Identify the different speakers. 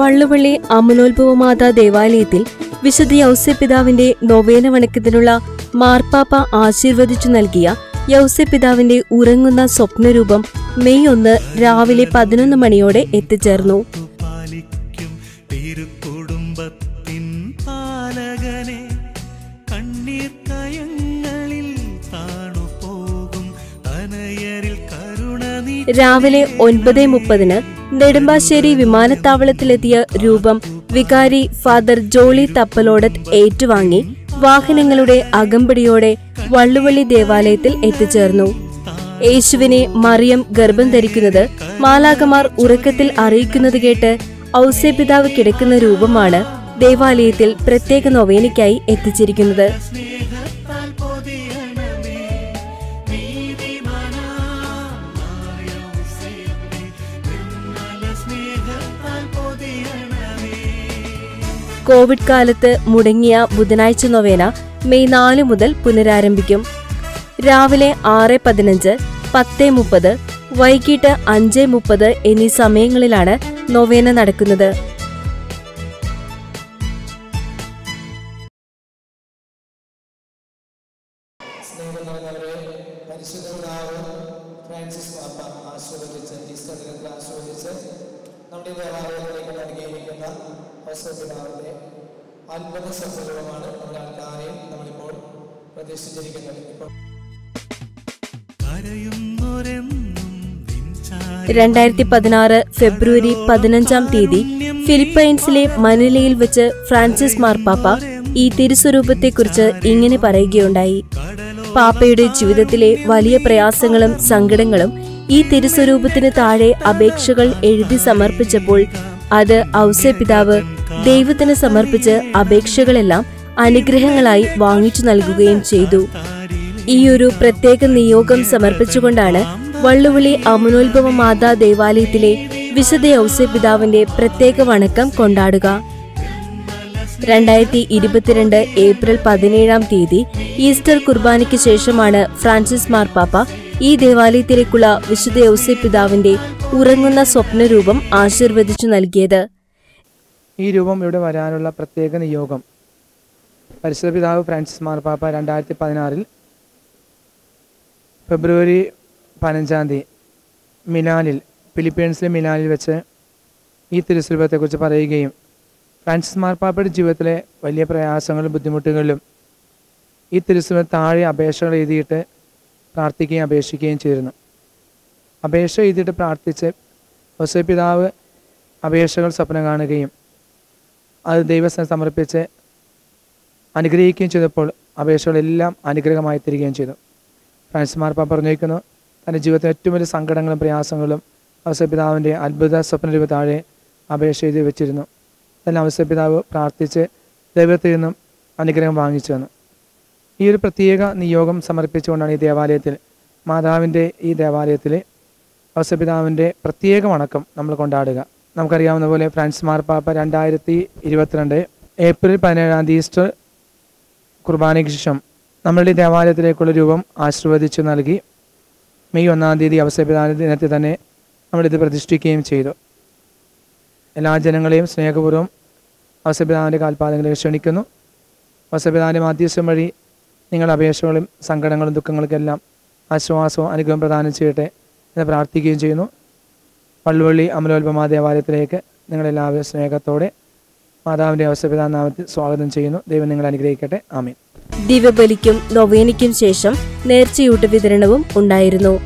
Speaker 1: വള്ളുവള്ളി അമലോത്ഭവമാതാ ദേവാലയത്തിൽ വിശുദ്ധ യൗസ്യപിതാവിന്റെ നൊവേന വണക്കത്തിനുള്ള മാർപ്പാപ്പ ആശീർവദിച്ചു നൽകിയ യൗസ്യപിതാവിന്റെ ഉറങ്ങുന്ന സ്വപ്നരൂപം മെയ് ഒന്ന് രാവിലെ പതിനൊന്ന് മണിയോടെ എത്തിച്ചേർന്നു. രാവിലെ ഒൻപത് മുപ്പതിന് നെടുമ്പാശ്ശേരി വിമാനത്താവളത്തിലെത്തിയ രൂപം വികാരി ഫാദർ ജോളി തപ്പലോടത്ത് ഏറ്റുവാങ്ങി വാഹനങ്ങളുടെ അകമ്പടിയോടെ വള്ളുവള്ളി ദേവാലയത്തിൽ എത്തിച്ചേർന്നു. യേശുവിനെ മറിയം ഗർഭം ധരിക്കുന്നത് മാലാകമാർ ഉറക്കത്തിൽ അറിയിക്കുന്നത് കേട്ട് ഔസേപിതാവ് കിടക്കുന്ന രൂപമാണ് ദേവാലയത്തിൽ പ്രത്യേക നൊവേനയ്ക്കായി എത്തിച്ചിരിക്കുന്നത്. കോവിഡ് കാലത്ത് മുടങ്ങിയ ബുധനാഴ്ച നൊവേന മെയ് നാല് മുതൽ പുനരാരംഭിക്കും. രാവിലെ ആറ് പതിനഞ്ച് പത്ത് മുപ്പത് വൈകിട്ട് അഞ്ച് മുപ്പത് എന്നീ സമയങ്ങളിലാണ് നൊവേന നടക്കുന്നത്.
Speaker 2: ഫ്രാൻസിസ് പാപ്പ ആസ്വദിച്ച് ഈസ്റ്റർ ഹോസോ പിതാവിന്റെ അത്ഭുത സഫലമാണ് നമ്മുടെ ആൾക്കാരെയും നമ്മളിപ്പോൾ പ്രതീക്ഷിച്ചിരിക്കുന്നത്. ഇപ്പോൾ
Speaker 1: രണ്ടായിരത്തി പതിനാറ് ഫെബ്രുവരി പതിനഞ്ചാം തീയതി ഫിലിപ്പൈൻസിലെ മനിലയിൽ വെച്ച് ഫ്രാൻസിസ് മാർപ്പാപ്പ ഈ തിരുസ്വരൂപത്തെക്കുറിച്ച് ഇങ്ങനെ പറയുകയുണ്ടായി. പാപ്പയുടെ ജീവിതത്തിലെ വലിയ പ്രയാസങ്ങളും സങ്കടങ്ങളും ഈ തിരുസ്വരൂപത്തിന് താഴെ അപേക്ഷകൾ എഴുതി സമർപ്പിച്ചപ്പോൾ അത് ഔസപിതാവ് ദൈവത്തിന് സമർപ്പിച്ച് അപേക്ഷകളെല്ലാം അനുഗ്രഹങ്ങളായി വാങ്ങിച്ചു നൽകുകയും ചെയ്തു. ഒരു പ്രത്യേക നിയോഗം സമർപ്പിച്ചുകൊണ്ടാണ് വള്ളുവിളി അമനോത്ഭവ മാതാ ദേവാലയത്തിലെ വിശുദ്ധ ഔസപിതാവിന്റെ പ്രത്യേക വണക്കം കൊണ്ടാടുക. രണ്ടായിരത്തി ഇരുപത്തിരണ്ട് ഏപ്രിൽ പതിനേഴാം തീയതി ഈസ്റ്റർ കുർബാനയ്ക്ക് ശേഷമാണ് ഫ്രാൻസിസ് മാർപ്പാപ്പ ഈ ദേവാലയത്തിലേക്കുള്ള വിശുദ്ധ ഔസപിതാവിന്റെ ഉറങ്ങുന്ന സ്വപ്നരൂപം ആശീർവദിച്ചു നൽകിയത്.
Speaker 3: ഈ രൂപം ഇവിടെ വരാനുള്ള പ്രത്യേക നിയോഗം. പരിശുദ്ധ പിതാവ് ഫ്രാൻസിസ് മാർപ്പാപ്പ രണ്ടായിരത്തി പതിനാറിൽ ഫെബ്രുവരി പതിനഞ്ചാം തീയതി മിനാലിൽ ഫിലിപ്പീൻസിലെ മിനാലിൽ വെച്ച് ഈ തിരുസ്വരൂപത്തെക്കുറിച്ച് പറയുകയും ഫ്രാൻസിസ് മാർപ്പാപ്പയുടെ ജീവിതത്തിലെ വലിയ പ്രയാസങ്ങളും ബുദ്ധിമുട്ടുകളിലും ഈ തിരുസ്വരൂപം താഴെ അപേക്ഷകൾ എഴുതിയിട്ട് പ്രാർത്ഥിക്കുകയും അപേക്ഷിക്കുകയും ചെയ്തിരുന്നു. അപേക്ഷ എഴുതിയിട്ട് പ്രാർത്ഥിച്ച് ഹൊസേ പിതാവ് അപേക്ഷകൾ സ്വപ്നം കാണുകയും അത് ദൈവസ്ഥ സമർപ്പിച്ച് അനുഗ്രഹിക്കുകയും ചെയ്തപ്പോൾ അപേക്ഷകളെല്ലാം അനുഗ്രഹമായി തീരുകയും ചെയ്തു. ഫ്രാൻസിസ് മാർപ്പ പറഞ്ഞിരിക്കുന്നു തന്റെ ജീവിതത്തിലെ ഏറ്റവും വലിയ സങ്കടങ്ങളും പ്രയാസങ്ങളും അവസരപിതാവിന്റെ അത്ഭുത സ്വപ്നരൂപ താഴെ അപേക്ഷ എഴുതി വെച്ചിരുന്നു. അതെല്ലാം അവസരപിതാവ് പ്രാർത്ഥിച്ച് ദൈവത്തിൽ നിന്നും അനുഗ്രഹം വാങ്ങിച്ചു വന്നു ഈ ഒരു പ്രത്യേക നിയോഗം സമർപ്പിച്ചുകൊണ്ടാണ് ഈ ദേവാലയത്തിൽ മാതാവിന്റെ ഈ ദേവാലയത്തിൽ അവസരപിതാവിന്റെ പ്രത്യേക വണക്കം നമ്മൾ കൊണ്ടാടുക. നമുക്കറിയാവുന്ന പോലെ ഫ്രാൻസ് മാർപ്പാപ്പ രണ്ടായിരത്തി ഇരുപത്തിരണ്ട് ഏപ്രിൽ പതിനേഴാം തീയതി ഈസ്റ്റർ കുർബാനയ്ക്ക് ശേഷം നമ്മളുടെ ദേവാലയത്തിലേക്കുള്ള രൂപം ആശീർവദിച്ചു നൽകി. മെയ് ഒന്നാം തീയതി അവസരപ്രദാന ദിനത്തിൽ തന്നെ നമ്മളിത് പ്രതിഷ്ഠിക്കുകയും ചെയ്തു. എല്ലാ ജനങ്ങളെയും സ്നേഹപൂർവം അവസരപ്രദാനന്റെ കാൽപാദങ്ങളിലേക്ക് ക്ഷണിക്കുന്നു. അവസരപിതാവിന്റെ മാധ്യസ്ഥം വഴി നിങ്ങളുടെ അപേക്ഷകളും സങ്കടങ്ങളും ദുഃഖങ്ങൾക്കെല്ലാം ആശ്വാസവും അനുഗ്രഹം പ്രദാനം ചെയ്യട്ടെ എന്ന് പ്രാർത്ഥിക്കുകയും ചെയ്യുന്നു. പള്ളുവള്ളി അമലോത്ഭമാ ദേവാലയത്തിലേക്ക് നിങ്ങളെല്ലാവരും സ്നേഹത്തോടെ മാതാവിന്റെ അവസരപിതാ നാമത്തിൽ സ്വാഗതം ചെയ്യുന്നു. ദൈവം നിങ്ങളെ അനുഗ്രഹിക്കട്ടെ. ആമീൻ.
Speaker 1: ദിവബലിക്കും നൊവേനയ്ക്കും ശേഷം നേർച്ചയൂട്ട് വിതരണവും ഉണ്ടായിരുന്നു.